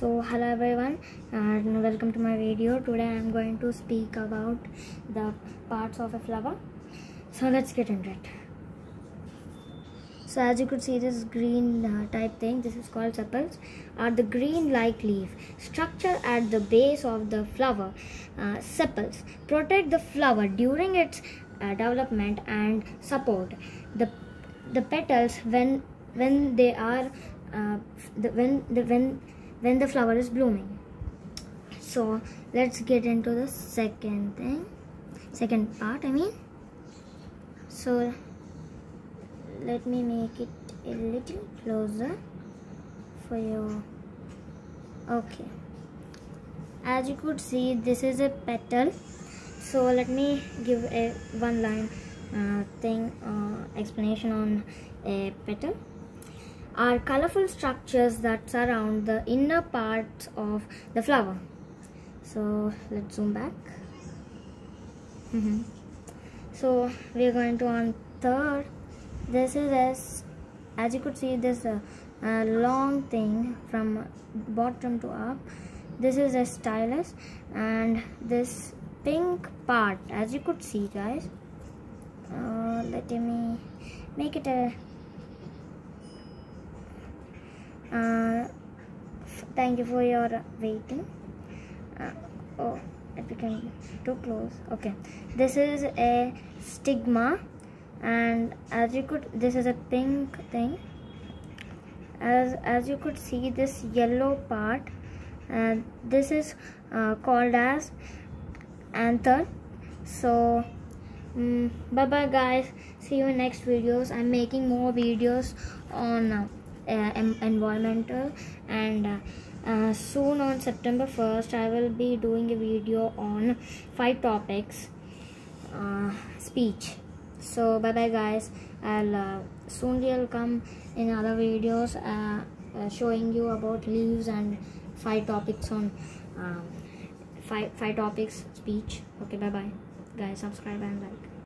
so hello everyone and welcome to my video. Today i'm going to speak about the parts of a flower. So let's get into it. So as you could see this green uh, type thing this is called sepals are the green like leaf. Structure at the base of the flower uh, sepals protect the flower during its uh, development and support. The the petals when when they are uh, the, when the when when the flower is blooming. So let's get into the second thing. Second part i mean. So let me make it a little closer for you. Okay. As you could see this is a petal. So let me give a one line uh, thing uh, explanation on a petal are colorful structures that surround the inner parts of the flower. So let's zoom back. Mm -hmm. so we're going to on third this is as as you could see this a long thing from bottom to up. This is a stylus and this pink part as you could see guys uh, let me make it a uh, thank you for your waiting. Uh, oh it became too close. Okay. This is a stigma and as you could this is a pink thing. As as you could see this yellow part and this is uh, called as anther. So um, bye bye guys. See you in next videos. I'm making more videos on uh, uh, environmental. And uh, uh, soon on september 1st i will be doing a video on five topics uh, speech. So bye bye guys. I'll uh, soon will come in other videos uh, showing you about leaves and five topics on um, five five topics speech. Okay bye bye guys subscribe and like